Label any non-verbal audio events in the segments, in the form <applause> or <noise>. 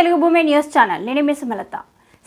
తెలుగు భూమి news channel. నేను మీ సుమలత.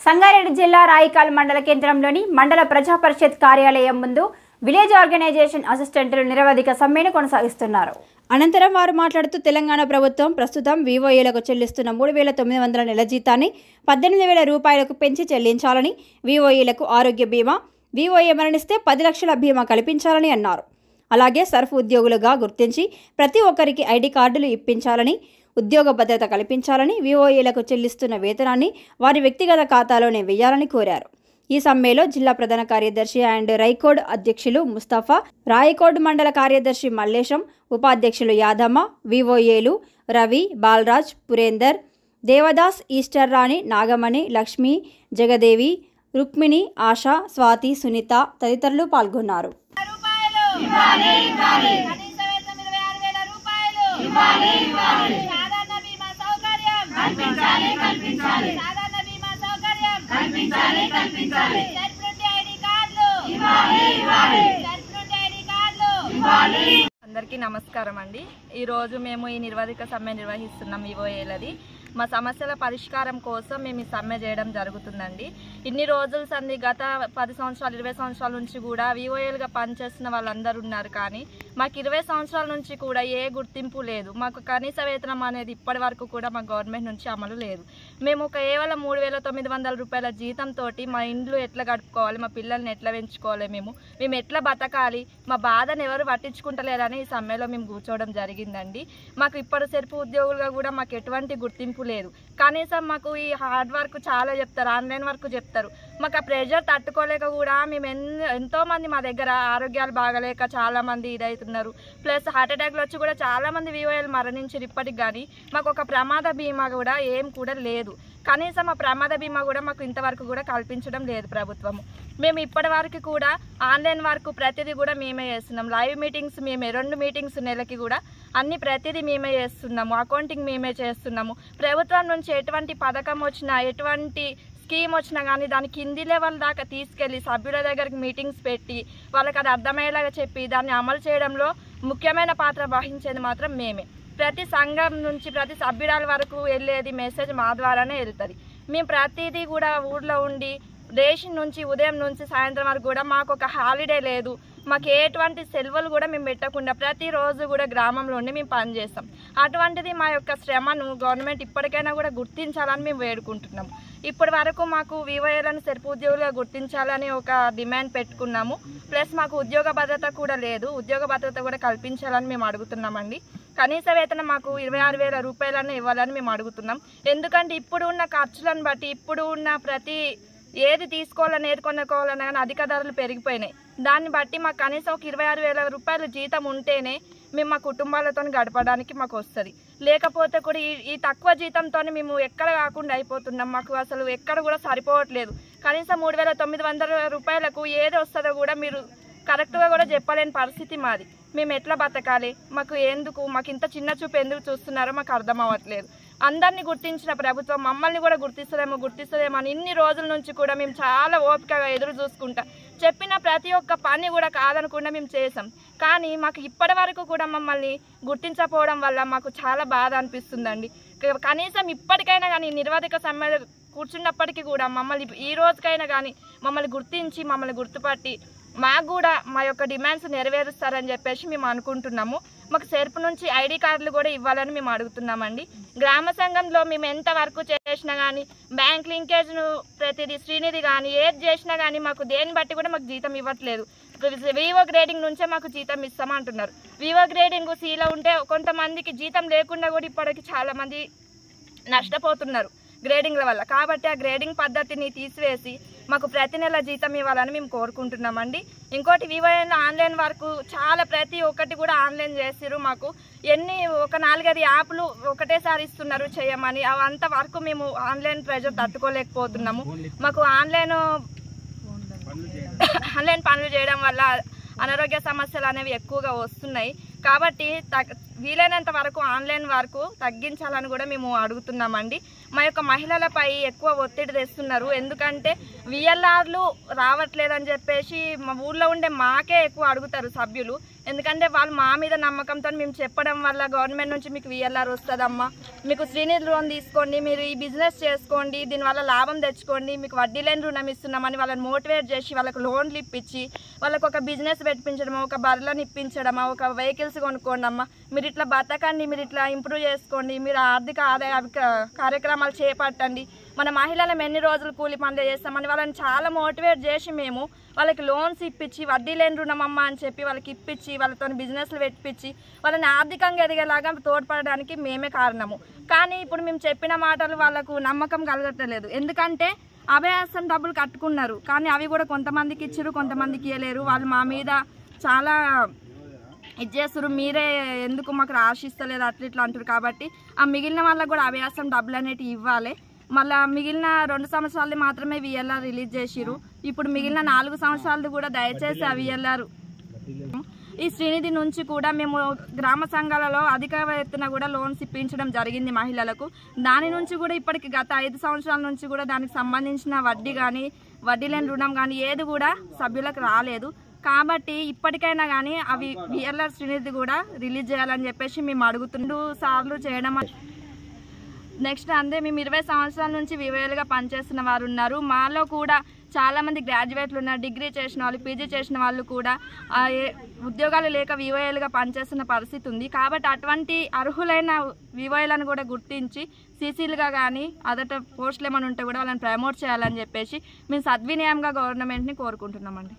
సంగారెడ్డి జిల్లా రాయికాల్ మండల కేంద్రంలోని మండల ప్రజా పరిషత్ కార్యాలయం ముందు విలేజ్ ఆర్గనైజేషన్ అసిస్టెంట్లు నిరవధిక సమ్మెను కొనసాగిస్తున్నారు. అనంతరం వారు మాట్లాడుతూ తెలంగాణ ప్రభుత్వం ప్రస్తుతం వివోఏలకు చెల్లిస్తున్న మూడు వేల తొమ్మిది వందల నెల జీతాన్ని పద్దెనిమిది వేల రూపాయలకు పెంచి చెల్లించాలని వివోఏలకు ఆరోగ్య బీమా వివోఏ మరణిస్తే పది లక్షల బీమా కల్పించాలని అన్నారు. అలాగే సర్ఫ్ ఉద్యోగులుగా గుర్తించి ప్రతి ఒక్కరికి ఐడి కార్డులు ఇప్పించాలని ఉద్యోగ భద్రత కల్పించాలని వివోఏలకు చెల్లిస్తున్న వేతనాన్ని వారి వ్యక్తిగత ఖాతాలోనే వేయాలని కోరారు. ఈ సమ్మెలో జిల్లా ప్రధాన కార్యదర్శి అండ్ రైకోడ్ అధ్యక్షులు ముస్తఫా రాయకోడ్ మండల కార్యదర్శి మల్లేశం ఉపాధ్యక్షులు యాదమ్మ వివోఏలు రవి బాలరాజ్ పురేందర్ దేవదాస్ ఈస్టర్ రాణి నాగమణి లక్ష్మి జగదేవి రుక్మిణి ఆశ స్వాతి సునీత తదితరులు పాల్గొన్నారు. రూపాయలు కనీస వేతనం ఇరవై ఆరు వేల రూపాయలు. సాధారణ బీమా సౌకర్యం. సాధారణ బీమా సౌకర్యం. సెల్ఫ్ నుండి ఐడి కార్డులు. సెల్ఫ్ నుండి ఐడి కార్డులు. అందరికీ నమస్కారం అండి. ఈరోజు మేము ఈ నిర్వాధిక సమ్మె నిర్వహిస్తున్నాం ఈఓఏలది మా సమస్యల పరిష్కారం కోసం మేము ఈ సమ్మె చేయడం జరుగుతుందండి. ఇన్ని రోజుల సంది గత పది సంవత్సరాలు ఇరవై సంవత్సరాల నుంచి కూడా విఓఏలుగా పనిచేస్తున్న వాళ్ళందరూ ఉన్నారు కానీ మాకు ఇరవై సంవత్సరాల నుంచి కూడా ఏ గుర్తింపు లేదు. మాకు కనీస వేతనం అనేది ఇప్పటి వరకు కూడా మా గవర్నమెంట్ నుంచి అమలు లేదు. మేము కేవలం మూడు వేల తొమ్మిది వందల రూపాయల జీతంతో మా ఇండ్లు ఎట్లా గడుపుకోవాలి మా పిల్లల్ని ఎట్లా పెంచుకోవాలి మేము మేము ఎట్లా బతకాలి మా బాధను ఎవరు పట్టించుకుంటలేరని ఈ సమ్మెలో మేము కూర్చోవడం జరిగిందండి. మాకు ఇప్పటి సెరుపు ఉద్యోగులుగా కూడా మాకు ఎటువంటి గుర్తింపు లేదు. కనీసం మాకు ఈ హార్డ్ వర్క్ చాలా చెప్తారు ఆన్లైన్ వర్క్ చెప్తారు. మాకు ఆ ప్రెషర్ తట్టుకోలేక కూడా మేము ఎన్- ఎంతోమంది మా దగ్గర ఆరోగ్యాలు బాగలేక చాలామంది ఇదవుతున్నారు ప్లస్ హార్ట్ అటాక్లు వచ్చి కూడా చాలా మంది వివోఎల్ మరణించారు ఇప్పటికి కానీ మాకు ఒక ప్రమాద బీమా కూడా ఏం కూడా లేదు. కనీసం ఆ ప్రమాద బీమా కూడా మాకు ఇంతవరకు కూడా కల్పించడం లేదు ప్రభుత్వము. మేము ఇప్పటి వరకు కూడా ఆన్లైన్ వర్క్ ప్రతిదీ కూడా మేమే చేస్తున్నాం. లైవ్ మీటింగ్స్ మేమే రెండు మీటింగ్స్ నెలకి కూడా అన్ని ప్రతిదీ మేమే చేస్తున్నాము. అకౌంటింగ్ మేమే చేస్తున్నాము. ప్రభుత్వం నుంచి ఎటువంటి పథకం వచ్చినా ఎటువంటి స్కీమ్ వచ్చినా కానీ దాని కింది లెవెల్ దాకా తీసుకెళ్ళి సభ్యుల దగ్గరికి మీటింగ్స్ పెట్టి వాళ్ళకి అది అర్థమయ్యేలాగా చెప్పి దాన్ని అమలు చేయడంలో ముఖ్యమైన పాత్ర వహించేది మాత్రం మేమే. ప్రతి సంఘం నుంచి ప్రతి సభ్యురాల వరకు వెళ్ళేది మెసేజ్ మా ద్వారానే వెళ్తుంది. మేము ప్రతిదీ కూడా ఊర్లో ఉండి రేషన్ నుంచి ఉదయం నుంచి సాయంత్రం వరకు కూడా మాకు ఒక హాలిడే లేదు. మాకు ఎటువంటి సెలవులు కూడా మేము పెట్టకుండా ప్రతిరోజు కూడా గ్రామంలో ఉండి మేము పనిచేస్తాం. అటువంటిది మా యొక్క శ్రమను గవర్నమెంట్ ఇప్పటికైనా కూడా గుర్తించాలని మేము వేడుకుంటున్నాము. ఇప్పటి వరకు మాకు వివోఏలను సెరుపు ఉద్యోగులుగా గుర్తించాలని ఒక డిమాండ్ పెట్టుకున్నాము. ప్లస్ మాకు ఉద్యోగ భద్రత కూడా లేదు. ఉద్యోగ భద్రత కూడా కల్పించాలని మేము అడుగుతున్నామండి. కనీస వేతనం మాకు ఇరవై ఆరు వేల రూపాయలను ఇవ్వాలని మేము అడుగుతున్నాం. ఎందుకంటే ఇప్పుడు ఉన్న ఖర్చులను బట్టి ఇప్పుడు ఉన్న ప్రతి ఏది తీసుకోవాలని ఏది కొనుక్కోవాలన్నా కానీ అధిక ధరలు పెరిగిపోయినాయి. దాన్ని బట్టి మాకు కనీసం ఒక ఇరవై ఆరు వేల రూపాయల జీతం ఉంటేనే మేము మా కుటుంబాలతో గడపడానికి మాకు వస్తుంది. లేకపోతే కూడా ఈ ఈ తక్కువ జీతంతో మేము ఎక్కడ కాకుండా అయిపోతున్నాం. మాకు అసలు ఎక్కడ కూడా సరిపోవట్లేదు. కనీసం మూడు వేల తొమ్మిది వందల రూపాయలకు ఏది వస్తుందో కూడా మీరు కరెక్ట్గా కూడా చెప్పలేని పరిస్థితి మాది. మేము ఎట్లా బతకాలి? మాకు ఎందుకు? మాకు ఇంత చిన్న చూపు ఎందుకు చూస్తున్నారో మాకు అర్థం అవ్వట్లేదు. అందరినీ గుర్తించిన ప్రభుత్వం మమ్మల్ని కూడా గుర్తిస్తుందేమో గుర్తిస్తుందేమో అని ఇన్ని రోజుల నుంచి కూడా మేము చాలా ఓపికగా ఎదురు చూసుకుంటాం. చెప్పిన ప్రతి ఒక్క పని కూడా కాదనకుండా మేము చేసాం కానీ మాకు ఇప్పటి వరకు కూడా మమ్మల్ని గుర్తించకపోవడం వల్ల మాకు చాలా బాధ అనిపిస్తుందండి. కనీసం ఇప్పటికైనా కానీ నిర్వాధిక సమ్మె కూర్చున్నప్పటికీ కూడా మమ్మల్ని ఈ రోజుకైనా కానీ మమ్మల్ని గుర్తించి మమ్మల్ని గుర్తుపట్టి మాకు కూడా మా యొక్క డిమాండ్స్ నెరవేరుస్తారని చెప్పేసి మేము అనుకుంటున్నాము. మాకు సెర్పు నుంచి ఐడి కార్డులు కూడా ఇవ్వాలని మేము అడుగుతున్నామండి. గ్రామ సంఘంలో మేము ఎంత వర్క్ చేసినా కానీ బ్యాంక్ లింకేజ్ను ప్రతిదీ శ్రీనిధి కానీ ఏది చేసినా కానీ మాకు దేన్ని బట్టి కూడా మాకు జీతం ఇవ్వట్లేదు. వివో గ్రేడింగ్ నుంచే మాకు జీతం ఇస్తామంటున్నారు. వివో గ్రేడింగ్ సీలో ఉంటే కొంతమందికి జీతం లేకుండా కూడా ఇప్పటికి చాలామంది నష్టపోతున్నారు గ్రేడింగ్ల వల్ల. కాబట్టి ఆ గ్రేడింగ్ పద్ధతిని తీసివేసి మాకు ప్రతి నెల జీతం ఇవ్వాలని మేము కోరుకుంటున్నామండి. ఇంకోటి వివైఎన్ ఆన్లైన్ వరకు చాలా ప్రతి ఒక్కటి కూడా ఆన్లైన్ చేసిర్రు మాకు. ఎన్ని ఒక నాలుగైదు యాప్లు ఒకటేసారి ఇస్తున్నారు చేయమని. అవంత వరకు మేము ఆన్లైన్ ప్రెజర్ తట్టుకోలేకపోతున్నాము. మాకు ఆన్లైన్ <laughs> ఆన్లైన్ పనులు చేయడం వల్ల అనారోగ్య సమస్యలు అనేవి ఎక్కువగా వస్తున్నాయి. కాబట్టి వీలైనంత వరకు ఆన్లైన్ వరకు తగ్గించాలని కూడా మేము అడుగుతున్నామండి. మా యొక్క మహిళలపై ఎక్కువ ఒత్తిడి తెస్తున్నారు. ఎందుకంటే విఎల్ఆర్లు రావట్లేదని చెప్పేసి మా ఊళ్ళో ఉండే మాకే ఎక్కువ అడుగుతారు సభ్యులు. ఎందుకంటే వాళ్ళు మా మీద నమ్మకంతో మేము చెప్పడం వల్ల గవర్నమెంట్ నుంచి మీకు విఎల్ఆర్ వస్తుందమ్మా. మీకు శ్రీనిధి లోన్ తీసుకోండి మీరు ఈ బిజినెస్ చేసుకోండి దీనివల్ల లాభం తెచ్చుకోండి మీకు వడ్డీ లేని రుణం ఇస్తున్నామని వాళ్ళని మోటివేట్ చేసి వాళ్ళకు లోన్లు ఇప్పించి వాళ్ళకు ఒక బిజినెస్ పెట్టించడమా ఒక బర్రెలను ఇప్పించడమా ఒక వెహికల్స్ కొనుక్కోండి అమ్మా మీరు ఇట్లా బతకండి మీరు ఇట్లా ఇంప్రూవ్ చేసుకోండి మీరు ఆర్థిక ఆదాయ కార్యక్రమాలు చేపట్టండి. మన మహిళలం ఎన్ని రోజులు కూలి పనులు చేస్తామని వాళ్ళని చాలా మోటివేట్ చేసి మేము వాళ్ళకి లోన్స్ ఇప్పించి వడ్డీ లేని రుణమమ్మ అని చెప్పి వాళ్ళకి ఇప్పించి వాళ్ళతో బిజినెస్లు పెట్టించి వాళ్ళని ఆర్థికంగా ఎదిగేలాగా తోడ్పడడానికి మేమే కారణము. కానీ ఇప్పుడు మేము చెప్పిన మాటలు వాళ్ళకు నమ్మకం కలగట్లేదు. ఎందుకంటే అభయాసం డబ్బులు కట్టుకున్నారు. కానీ అవి కూడా కొంతమందికి ఇచ్చారు కొంతమందికి ఇవ్వలేరు వాళ్ళు మా మీద చాలా ఇచ్చేస్తారు మీరే ఎందుకు మాకు ఆశిస్తలేదు అట్లా ఇట్లా అంటారు కాబట్టి ఆ మిగిలిన వాళ్ళకి కూడా అభ్యాసం డబ్బులు అనేటివి ఇవ్వాలి. మళ్ళీ మిగిలిన రెండు సంవత్సరాలు మాత్రమే విఎల్ఆర్ రిలీజ్ చేసిరు ఇప్పుడు మిగిలిన నాలుగు సంవత్సరాలు కూడా దయచేసి ఆ విఎల్ఆర్ ఈ శ్రీనిధి నుంచి కూడా మేము గ్రామ సంఘాలలో అధిక ఎత్తున కూడా లోన్స్ ఇప్పించడం జరిగింది మహిళలకు. దాని నుంచి కూడా ఇప్పటికి గత ఐదు సంవత్సరాల నుంచి కూడా దానికి సంబంధించిన వడ్డీ కానీ వడ్డీ లేని రుణం కానీ ఏది కూడా సభ్యులకు రాలేదు. కాబట్టి ఇప్పటికైనా కానీ అవి విఎల్ఆర్ శ్రీనిధి కూడా రిలీజ్ చేయాలని చెప్పేసి మేము అడుగుతుండు సార్లు చేయడం నెక్స్ట్ అందే మేము ఇరవై సంవత్సరాల నుంచి వివేలుగా పనిచేస్తున్న వారు ఉన్నారు మాలో కూడా చాలామంది గ్రాడ్యుయేట్లు ఉన్నారు. డిగ్రీ చేసిన వాళ్ళు పీజీ చేసిన వాళ్ళు కూడా ఉద్యోగాలు లేక వివోఏలుగా పనిచేస్తున్న పరిస్థితి ఉంది. కాబట్టి అటువంటి అర్హులైన వివోఏలను కూడా గుర్తించి సీసీలుగా కానీ అదట పోస్టులు ఏమైనా ఉంటే కూడా వాళ్ళని ప్రమోట్ చేయాలని చెప్పేసి మేము సద్వినియంగా గవర్నమెంట్ని కోరుకుంటున్నామండి.